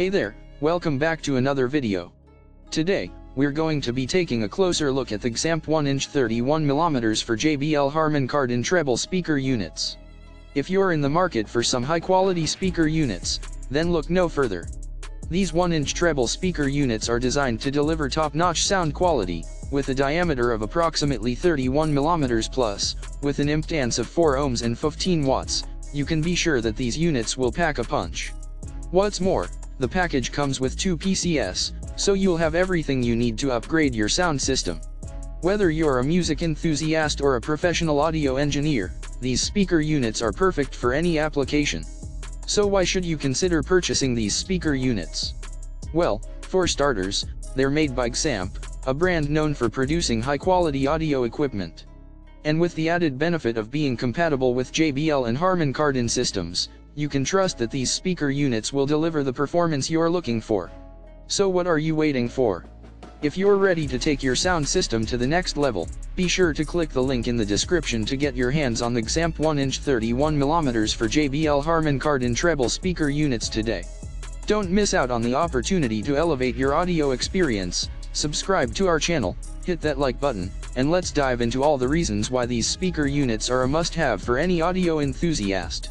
Hey there, welcome back to another video. Today, we're going to be taking a closer look at the XAMP 1-inch 31mm for JBL Harman Kardon treble speaker units. If you're in the market for some high-quality speaker units, then look no further. These 1-inch treble speaker units are designed to deliver top-notch sound quality, with a diameter of approximately 31mm plus, with an impedance of 4 ohms and 15 watts, you can be sure that these units will pack a punch. What's more, the package comes with two PCS, so you'll have everything you need to upgrade your sound system. Whether you're a music enthusiast or a professional audio engineer, these speaker units are perfect for any application. So why should you consider purchasing these speaker units? Well, for starters, they're made by XAMP, a brand known for producing high-quality audio equipment. And with the added benefit of being compatible with JBL and Harman Kardon systems, you can trust that these speaker units will deliver the performance you're looking for. So what are you waiting for? If you're ready to take your sound system to the next level, be sure to click the link in the description to get your hands on the XAMP 1-inch 31mm for JBL Harman Kardon treble speaker units today. Don't miss out on the opportunity to elevate your audio experience, subscribe to our channel, hit that like button, and let's dive into all the reasons why these speaker units are a must-have for any audio enthusiast.